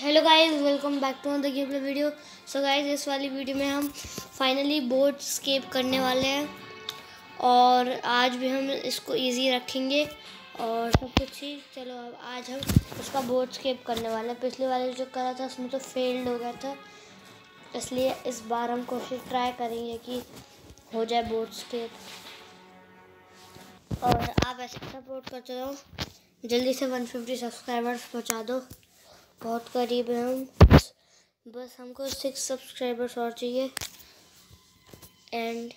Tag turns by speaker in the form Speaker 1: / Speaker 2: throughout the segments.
Speaker 1: Hello guys welcome back to the gameplay video so guys इस वाली video में हम फाइनली बोर्ड स्केप करने वाले हैं। और आज भी हम इसको इजी रखेंगे। और सब कुछ ही, चलो अब आज हम उसका बोर्ड स्केप करने वाले हैं। पिछले वाले जो करा था, उसमें तो फेल्ड हो गया था। इसलिए इस बार हम कोशिश ट्राई करेंगे कि हो जाए बोर्ड स्केप और आप ऐसे सपोर्ट करते रहो। जल्दी से 150 सब्सक्राइबर्स पहुँचा दो। बहुत करीब है हम। बस, हमको सिक्स सब्सक्राइबर्स और चाहिए। एंड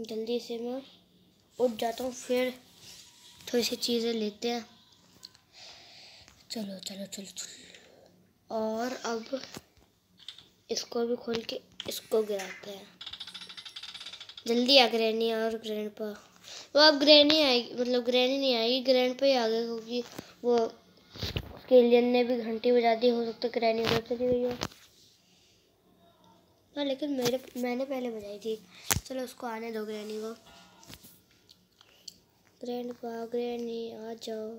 Speaker 1: जल्दी से मैं उठ जाता हूँ फिर थोड़ी सी चीज़ें लेते हैं। चलो चलो चलो चलो। और अब इसको भी खोल के इसको गिराते हैं। जल्दी आ ग्रैनी और ग्रैंड पा वो अब ग्रैनी आएगी मतलब ग्रैनी नहीं आएगी ग्रैंड पे ही आ गए क्योंकि वो उसके एलियन ने भी घंटी बजा दी, हो सकता है ग्रैनी उधर चली गई हो। हाँ लेकिन मेरे, मैंने पहले बजाई थी। चलो, उसको आने दो ग्रैनी को। ग्रैंड पा ग्रैनी आ जाओ।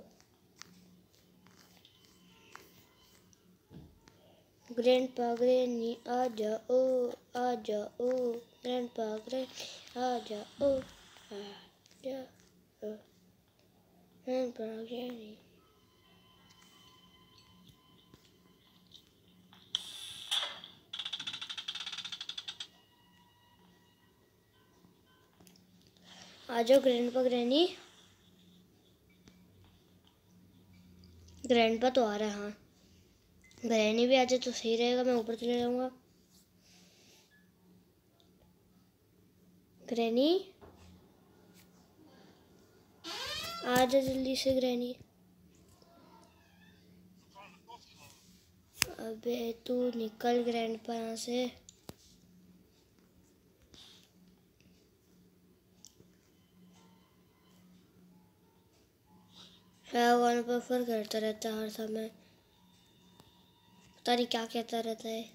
Speaker 1: ग्रैंड पा ग्रैनी आ जाओ आ जाओ। ग्रैंड पा ग्रैंड आ जाओ आ जाओ। ग्रैंड पा ग्रैनी आ जाओ ग्रैंड पा ग्रैनी ग्रैंड पा तो आ रहा है हाँ। ग्रैनी भी आ जाए तो सही रहेगा, मैं ऊपर चले जाऊँगा। ग्रैनी आ जा जल्दी से ग्रैनी अबे तू निकल ग्रैंड पा यहाँ से। वन पर फर करता रहता है हर समय। पता नहीं क्या कहता रहता है।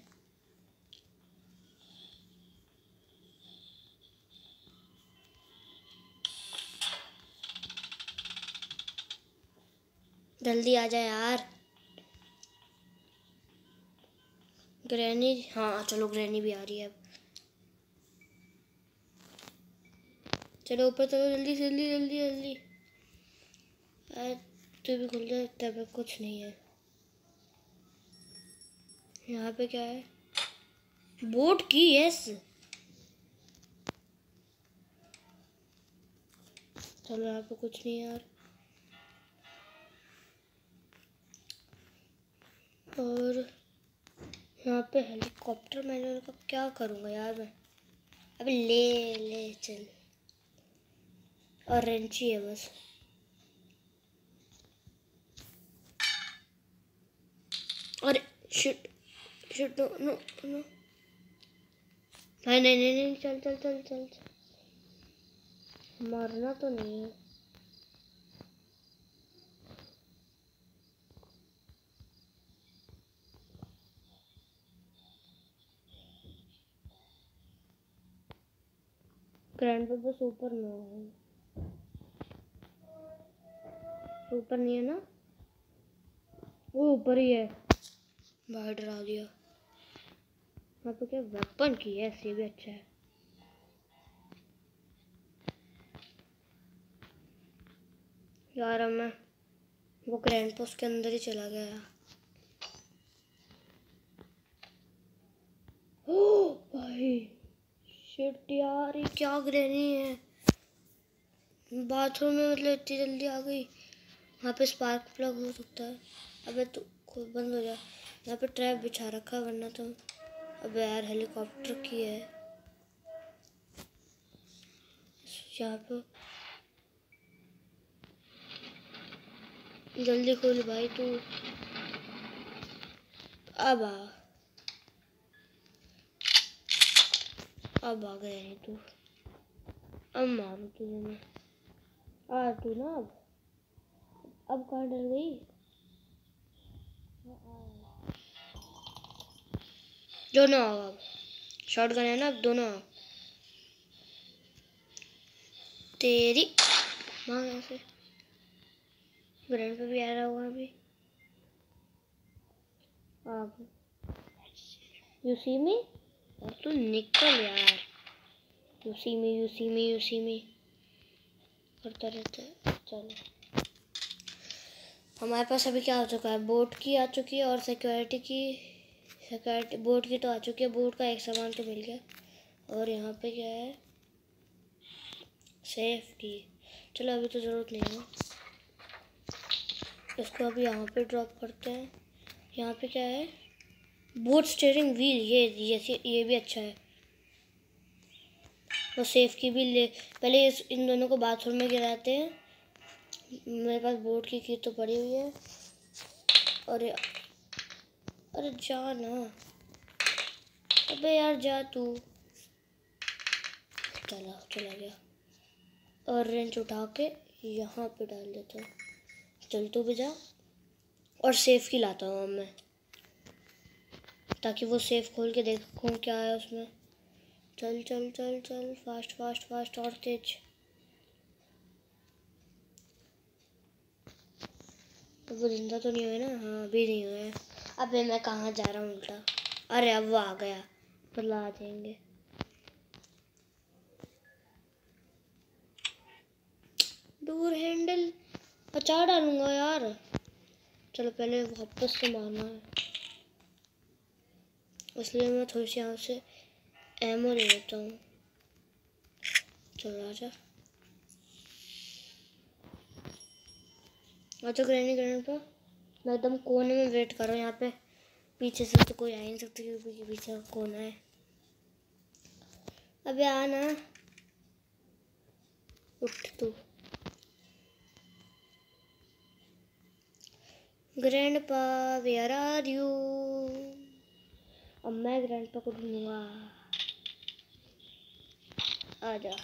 Speaker 1: जल्दी आ जाए यार। ग्रैनी हाँ चलो ग्रैनी भी आ रही है अब। चलो ऊपर चलो, जल्दी जल्दी जल्दी जल्दी। तो भी खुल जाए, तब कुछ नहीं है। यहाँ पे क्या है? बोट की यस चलो यहाँ पे कुछ नहीं यार। और यहाँ पे हेलीकॉप्टर मैंने का क्या करूँगा यार मैं? अबे ले ले, चल। और रेंची है बस। और shit shit no no no नहीं नहीं नहीं, चल चल चल चल मरना तो नहीं है। ग्रैंड पे बस ऊपर ना है। ऊपर नहीं है ना? वो ऊपर ही है। बाहर डरा दिया। यहाँ पे क्या वेपन की है? ऐसे भी अच्छा है। यार मैं वो ग्रैंड पोस्ट के अंदर ही चला गया। ओ भाई शिट यार, ये क्या ग्रैनी है? बाथरूम में मतलब इतनी जल्दी आ गई। वहाँ पे स्पार्क प्लग हो सकता है। अबे तो खुद बंद हो जाए यहाँ पे ट्रैप बिछा रखा है, वरना तो अब यार हेलीकॉप्टर की है। यहाँ पे जल्दी खोल भाई तू। अब आ। अब आ है तू। अब मारू तुझे मैं। आ तू ना अब। अब कहाँ डर गई? दोनों आओ अब। शॉर्ट गन है ना, अब दोनों आओ। तेरी माँ कैसे? ग्रैंड पे भी आ रहा होगा अभी। आगे यू सी मी और तू निकल यार। You see me you see me you see me करता रहता है। चलो। हमारे पास अभी क्या हो चुका है? बोट की आ चुकी है और सिक्योरिटी की सिक्योरिटी बोट की तो आ चुकी है, बोट का एक सामान तो मिल गया। और यहाँ पे क्या है? सेफ़ की चलो, अभी तो ज़रूरत नहीं है। इसको अभी यहाँ पे ड्रॉप करते हैं। यहाँ पे क्या है? बोट स्टेयरिंग व्हील ये ये ये भी अच्छा है। और सेफ़ की भी ले पहले इस इन दोनों को बाथरूम में गिराते हैं। मेरे पास बोट की की तो पड़ी हुई है। और अरे जा ना। अबे यार जा तू। चला चला गया। और रेंच उठा के यहाँ पे डाल देता हूँ। चल तू भी जा। और सेफ़ की लाता हूँ मैं। ताकि वो सेफ़ खोल के देखूँ क्या है उसमें। चल चल चल चल। फास्ट फास्ट फास्ट और तेज। वो ज़िंदा तो नहीं हुए ना? हाँ अभी नहीं हुए। अबे मैं कहाँ जा रहा हूँ उल्टा? अरे अब वो आ गया। आ जाएँगे डोर हैंडल। बचा डालूँगा यार। चलो पहले वापस से मारना है। इसलिए मैं थोड़ी सी यहाँ से एमो ले लेता हूँ। चलो आजा। अच्छा ग्रैनी ग्रैनी पर मैं एकदम कोने में वेट कर रहा हूँ, यहाँ पे पीछे से तो कोई आ नहीं सकता क्योंकि पीछे कोना है। अबे आना उठ तू। ग्रैंडपा वेयर आर यू अब मैं ग्रैंडपा को ढूंढूँगा। आ जा।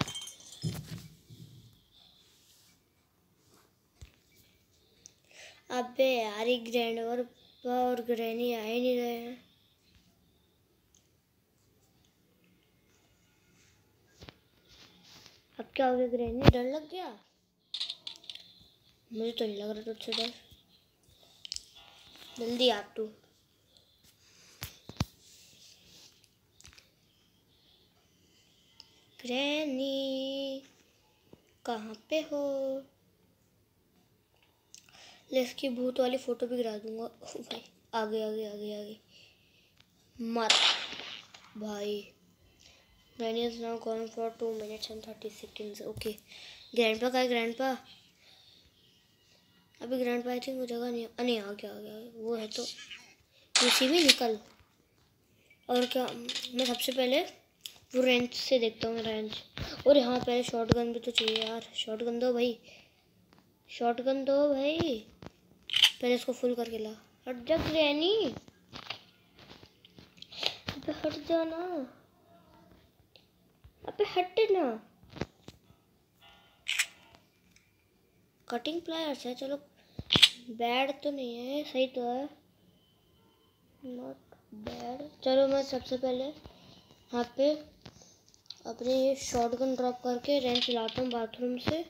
Speaker 1: अबे यार ग्रैंड और और ग्रैनी आ ही नहीं रहे हैं। अब क्या हो गया ग्रैनी डर लग गया? मुझे तो नहीं लग रहा तुझसे डर। जल्दी आप तू। ग्रैनी कहाँ पे हो? ले इसकी भूत वाली फ़ोटो भी गिरा दूँगा। भाई, आगे आगे आगे आगे। मत भाई। Granny is now for two minutes and thirty seconds okay grandpa का है ग्रैंडपा अभी ग्रैंड पा आई थिंक वो जगह नहीं नहीं आ गया आ गया वो है तो उसी में निकल। और क्या, मैं सबसे पहले वो रेंच से देखता हूँ रेंच और हाँ पहले शॉर्ट गन भी तो चाहिए यार। शॉर्ट गन दो भाई। शॉर्ट गन दो भाई। पहले इसको फुल करके ला। हट जा ग्रैनी। अबे हट जा ना अबे हट ना। कटिंग प्लायर्स है, चलो। बैड तो नहीं है, सही तो है। नॉट बैड चलो मैं सबसे पहले यहाँ पे अपने ये गन ड्रॉप करके रेंच लाता हूँ बाथरूम से।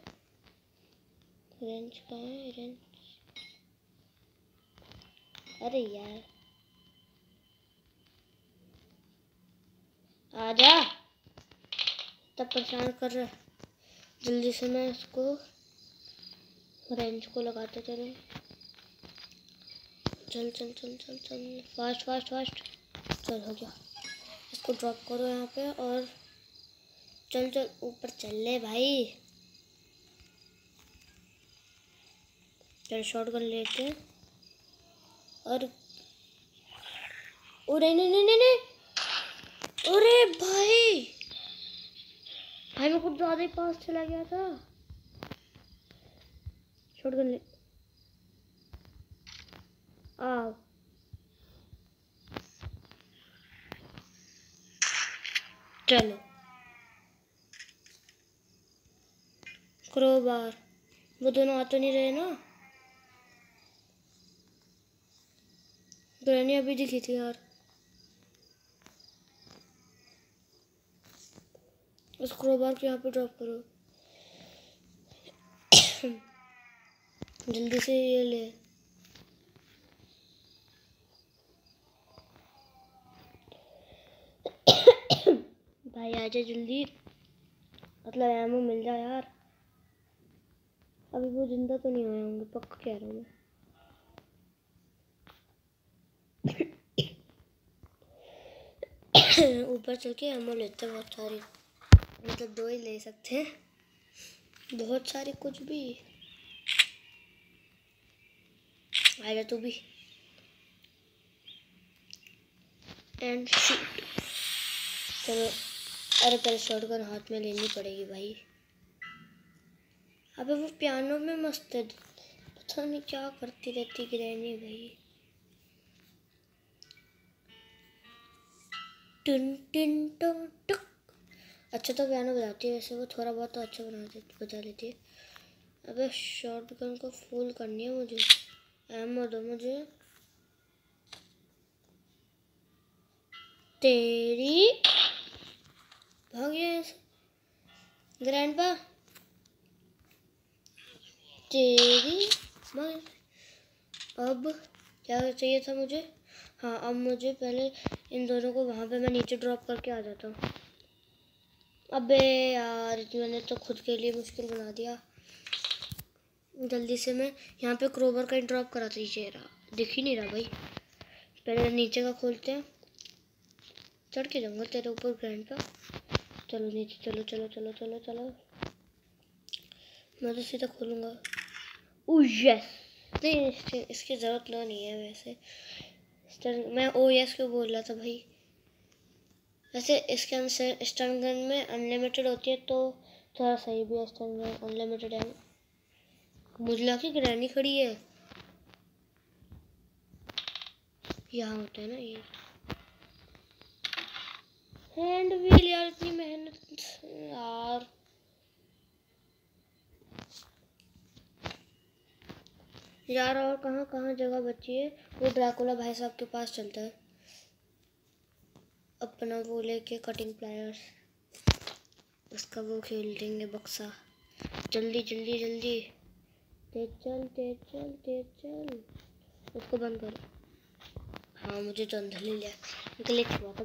Speaker 1: रेंच कहाँ है? रेंच अरे यार। आजा। तब परेशान कर रहा जल्दी से मैं इसको रेंज को लगाते चले। चल चल चल चल चल। फास्ट फास्ट फास्ट चल, हो गया। इसको ड्रॉप करो यहाँ पे और चल चल, ऊपर चल ले भाई। चल शॉर्ट गन हैं और अरे नहीं नहीं नहीं अरे भाई। भाई, मैं कुछ ज़्यादा ही पास चला गया था। शॉटगन ले। आओ। चलो। क्रोबार वो दोनों आ तो नहीं रहे ना? ग्रैनी अभी दिखी थी यार। उसको यहाँ पे ड्रॉप करो। जल्दी से ये ले। भाई आजा जल्दी। मतलब एमओ मिल जाए यार। अभी वो ज़िंदा तो नहीं हुए होंगे, पक्का कह रहा हूँ मैं। ऊपर चल के एमओ लेते हैं बहुत सारी मतलब दो ही ले सकते हैं। बहुत सारी कुछ भी। आएगा तू भी। एंड चलो, अरे पहले शॉर्ट गन हाथ में लेनी पड़ेगी भाई। अबे वो पियानो में मस्त है। पता नहीं क्या करती रहती गिरैनी भाई। टिन टिन टक अच्छा तो पियानो बजाती है, वैसे वो थोड़ा बहुत तो अच्छा बना बजा लेती है। अबे शॉर्ट गन को फुल करनी है मुझे। एम दो मुझे। तेरी भाग गया ग्रैंड पा तेरी अब क्या चाहिए था मुझे? हाँ अब मुझे पहले इन दोनों को वहाँ पे मैं नीचे ड्रॉप करके आ जाता हूँ। अबे यार मैंने तो खुद के लिए मुश्किल बना दिया। जल्दी से मैं यहाँ पे क्रोबर का ड्रॉप करा दीजिए रहा दिख ही नहीं रहा भाई। पहले नीचे का खोलते हैं। चढ़ के जाऊँगा तेरे ऊपर ग्रैंड का चलो नीचे चलो चलो चलो चलो चलो। मैं तो सीधा खोलूँगा। ओ यस नहीं इसकी, ज़रूरत नहीं है वैसे। मैं ओ यस क्यों बोल रहा था भाई? वैसे इसके अंदर स्टन गन में अनलिमिटेड होती है तो थोड़ा सही भी है स्टन गन अनलिमिटेड है। मुझे लगा कि ग्रैनी खड़ी है। यहाँ होता है ना ये। हैंड व्हील यार, इतनी मेहनत यार और कहाँ कहाँ जगह बची है? वो ड्रैकुला भाई साहब के पास चलता है। अपना वो लेके कटिंग प्लायर्स उसका वो खेल देंगे बक्सा। जल्दी जल्दी जल्दी। तेज चल तेज चल तेज चल। उसको बंद करो। हाँ मुझे तो अंदर ले लिया। ग्लिच हुआ था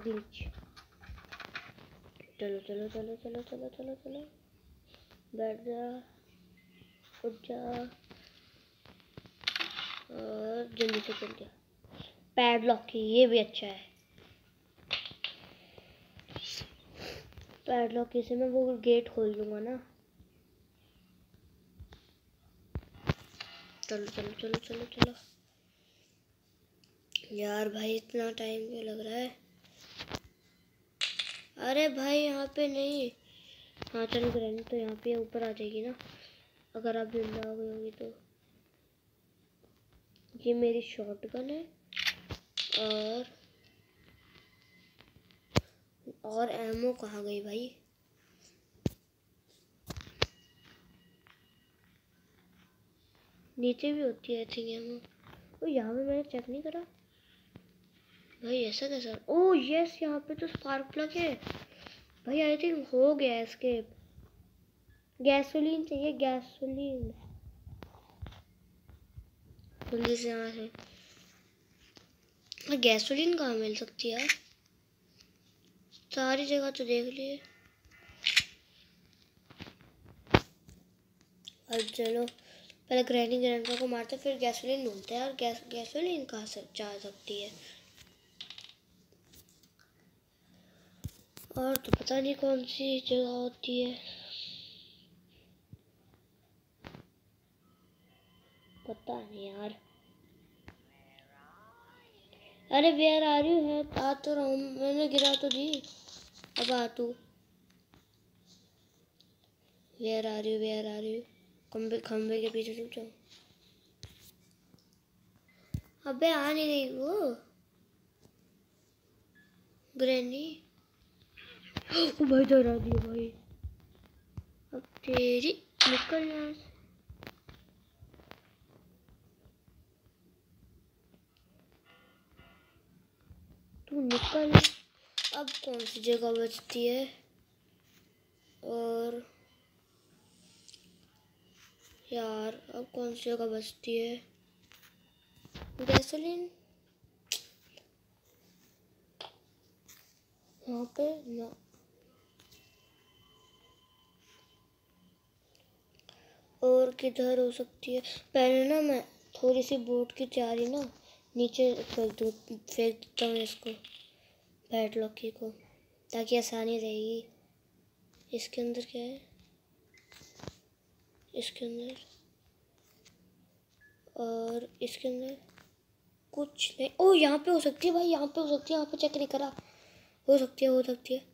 Speaker 1: चलो चलो चलो चलो चलो चलो चलो। बैठ जा, उठ जा। और जल्दी से चल जा पैडलॉक की ये भी अच्छा है। पैडलॉक की से मैं वो गेट खोल दूँगा ना। चलो चलो चलो चलो चलो। यार भाई, इतना टाइम क्यों लग रहा है? अरे भाई, यहाँ पे नहीं। हाँ चलो ग्रैंड तो यहाँ पे ऊपर आ जाएगी ना। अगर आप ज़िंदा हो गई होगी तो। ये मेरी शॉर्ट गन है और और एमओ कहाँ गई भाई? नीचे भी होती है थिंक एमओ तो यहाँ पे मैंने चेक नहीं करा। भाई, ऐसा कैसा? ओ यस यहाँ पे तो स्पार्क प्लग है। भाई आई थिंक हो गया एस्केप गैसोलीन चाहिए गैसोलीन जल्दी से यहाँ से। गैसोलीन कहाँ मिल सकती है यार? सारी जगह तो देख लिए। अब चलो, पहले ग्रैनी ग्रैंडा को मारते फिर गैसोलीन ढूंढते हैं। और गैस गैसोलीन कहाँ से जा सकती है? और तो पता नहीं कौन सी जगह होती है। पता नहीं यार। अरे वेयर आ रही है आ तो रहा हूँ। मैंने गिरा तो दी। अब आ तू। वेयर आ रही हूँ वेयर आ रही हूँ खम्बे खम्बे के पीछे छुप जाओ। अबे, आ नहीं रही वो। ग्रैनी भाई, डरा दिया भाई। अब तेरी निकल यहाँ तू निकल अब कौन सी जगह बचती है और यार अब कौन सी जगह बचती है गैसोलीन यहाँ पे ना और किधर हो सकती है? पहले ना मैं थोड़ी सी बोट की तैयारी ना नीचे फेंक दूँ फेंक देता हूँ इसको बैट लॉकी को ताकि आसानी रहेगी। इसके अंदर क्या है? इसके अंदर और इसके अंदर कुछ नहीं। ओ, यहाँ पे हो सकती है भाई, यहाँ पे हो सकती है, यहाँ पे चेक नहीं करा। हो सकती है, हो सकती है।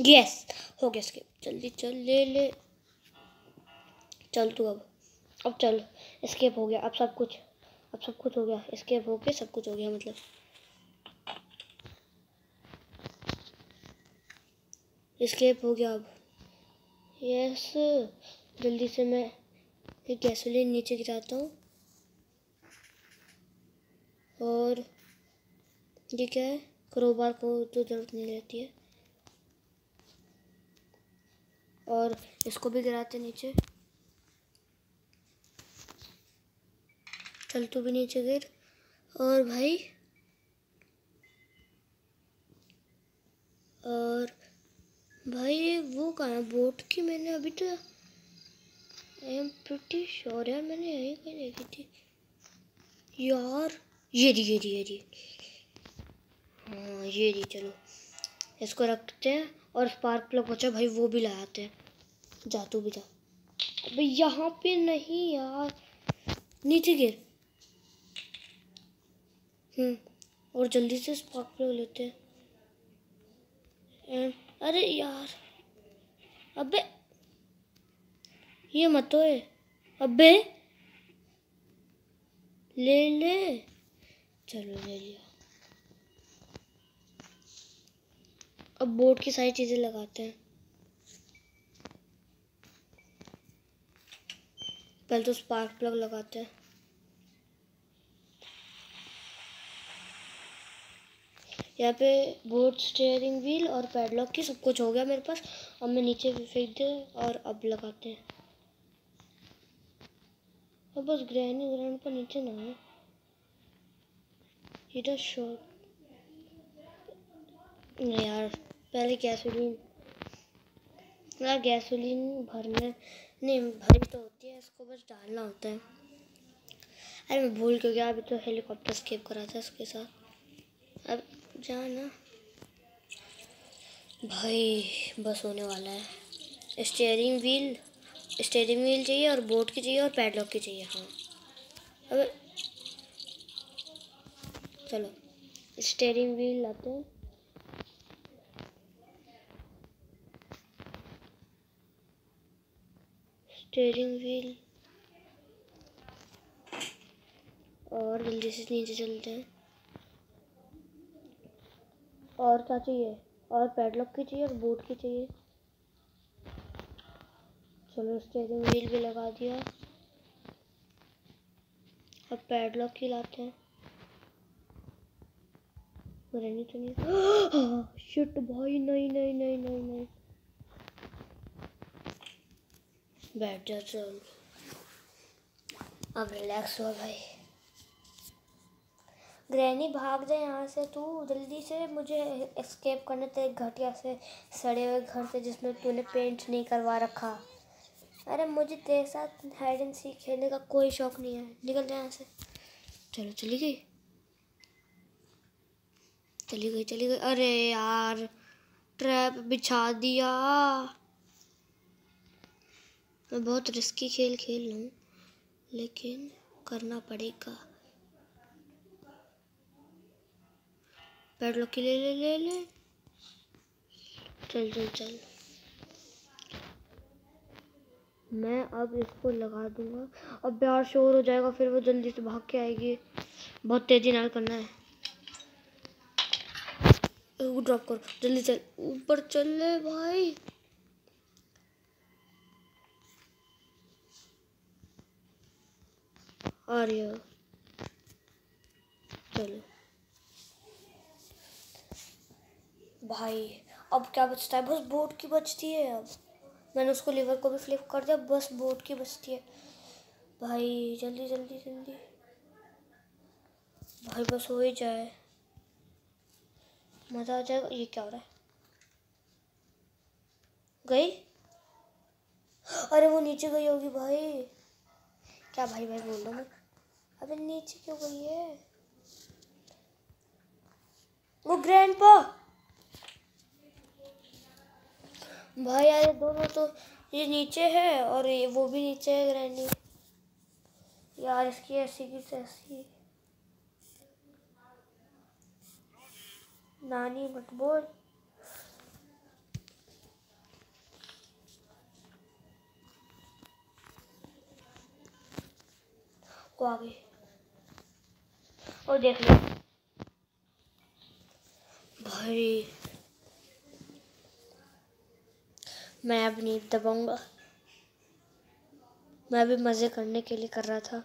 Speaker 1: यस हो गया इसके जल्दी चल, ले ले। चल तू अब। अब चल स्केप हो गया। अब सब कुछ अब सब कुछ हो गया स्केप हो गया सब कुछ हो गया मतलब। स्केप हो गया अब। यस जल्दी से मैं गैसोलीन नीचे गिराता हूँ। और ये क्या है? क्रोबार को तो ज़रूरत नहीं रहती है। और इसको भी गिराते नीचे। चल तू भी नीचे गिर। और भाई और भाई वो कहाँ है बोट की मैंने अभी तो आई एम प्रिटी श्योर यार मैंने यही कहीं देखी थी। यार, ये दी ये दी ये दी हाँ ये दी चलो। इसको रखते हैं और स्पार्क प्लग बचा, भाई वो भी लाते हैं। जा तू भी जा। अबे यहाँ पे नहीं यार। नीचे गिर। और जल्दी से स्पार्क प्लग लेते हैं। अरे यार, अबे, ये मत है अबे, ले ले। चलो ले लिया। अब बोर्ड की सारी चीज़ें लगाते हैं। पहले तो स्पार्क प्लग लगाते हैं। यहाँ पे बोर्ड स्टेयरिंग व्हील और पैडलॉक की सब कुछ हो गया मेरे पास। अब मैं नीचे फेंक दे और अब लगाते हैं। अब बस ग्रैनी ग्राउंड पर नीचे ना है इधर शॉप यार, पहले गैसोलीन यार गैसोलीन भरने, नहीं, भरी तो होती है, इसको बस डालना होता है। अरे मैं भूल क्यों गया, अभी तो हेलीकॉप्टर स्केप करा था इसके साथ। अब जाना। भाई, बस होने वाला है। स्टेयरिंग व्हील स्टेयरिंग व्हील चाहिए और बोट की चाहिए और पैडलॉक की चाहिए हाँ। अब चलो स्टेयरिंग व्हील लाते हैं। स्टेयरिंग व्हील और जल्दी से नीचे चलते हैं। और क्या चाहिए? और पैडलॉक की चाहिए, और बूट की चाहिए? चलो स्टेयरिंग व्हील भी लगा दिया। अब पैडलॉक ही लाते हैं। रहनी तो नहीं शिट भाई, नहीं नहीं नहीं नहीं नहीं। बैठ जा, चल। अब रिलैक्स हो, भाई। ग्रैनी, भाग जाए यहाँ से तू। जल्दी से मुझे एस्केप करने, तेरे घटिया से सड़े हुए घर से, जिसमें तूने पेंट नहीं करवा रखा। अरे मुझे तेरे साथ हाइड एंड सीख खेलने का कोई शौक नहीं है। निकल जाए यहाँ से। चलो, चली गई? चली गई चली गई। अरे यार ट्रैप बिछा दिया। मैं बहुत रिस्की खेल खेल हूँ, लेकिन करना पड़ेगा। पैडलॉक ले ले ले ले चल चल चल मैं अब इसको लगा दूँगा। अब प्यार शोर हो जाएगा, फिर वो जल्दी से भाग के आएगी। बहुत तेज़ी नाल करना है। ड्रॉप करो। जल्दी चल। ऊपर चल ले भाई। आ रही है। चलो। भाई, अब क्या बचता है? बस बोट की बचती है अब। मैंने उसको लीवर को भी फ्लिप कर दिया, बस बोट की बचती है। भाई, जल्दी जल्दी जल्दी। भाई, बस हो ही जाए। मज़ा आ जाएगा। ये क्या हो रहा है? गई? अरे, वो नीचे गई होगी भाई। क्या भाई भाई बोल रहा मैं अबे, नीचे क्यों गई है? वो ग्रैंडपा भाई यार दोनों तो ये नीचे है और ये वो भी नीचे है ग्रैंडी यार, इसकी ऐसी की तैसी। नानी, मत बोल। को आ गई। और देख लो। भाई मैं अब नहीं दबाऊँगा। मैं भी मज़े करने के लिए कर रहा था।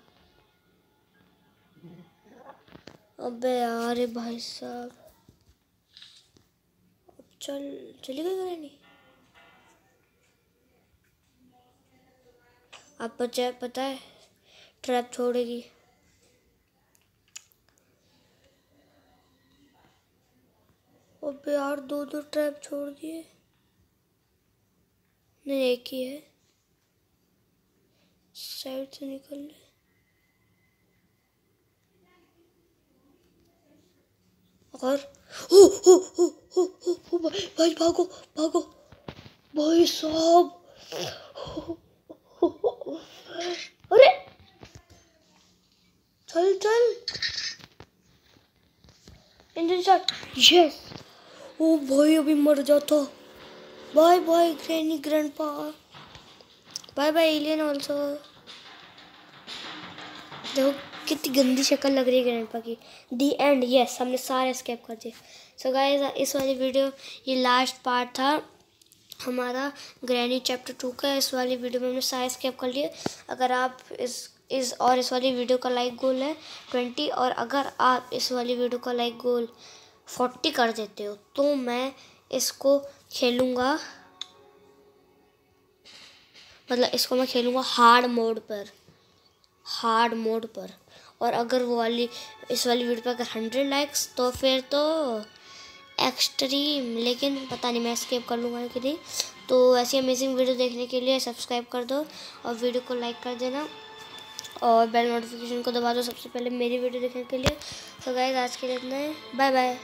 Speaker 1: अबे यार भाई साहब। चल, चली गई नहीं आप बच्चा पता है ट्रैप छोड़ेगी। अबे यार दो दो ट्रैप छोड़ दिए। नहीं एक ही। है साइड से निकल ले और हो हो हो हो हो, हो भाई, भाई भागो भागो। भाई साहब। अरे चल चल। इंजन स्टार्ट यस ओ भाई अभी मर जाता। Bye bye granny grandpa bye bye alien also देखो, कितनी गंदी शक्ल लग रही है ग्रैंडपा की। दी एंड यस हमने सारे स्केप कर दिए। सो गाइस इस वाली वीडियो ये लास्ट पार्ट था हमारा ग्रैनी चैप्टर टू का। इस वाली वीडियो में हमने सारे स्केप कर लिए। अगर आप इस इस और इस वाली वीडियो का लाइक गोल है ट्वेंटी और अगर आप इस वाली वीडियो का लाइक गोल फोर्टी कर देते हो तो मैं इसको खेलूँगा। मतलब इसको मैं खेलूँगा हार्ड मोड पर। हार्ड मोड पर। और अगर वो वाली, इस वाली वीडियो पर अगर हंड्रेड लाइक्स तो फिर तो एक्सट्रीम लेकिन पता नहीं मैं स्केप कर लूँगा कि नहीं। तो ऐसी अमेजिंग वीडियो देखने के लिए सब्सक्राइब कर दो और वीडियो को लाइक कर देना। और बेल नोटिफिकेशन को दबा दो सबसे पहले मेरी वीडियो देखने के लिए। तो गाइज़ आज के लिए इतना है। Bye bye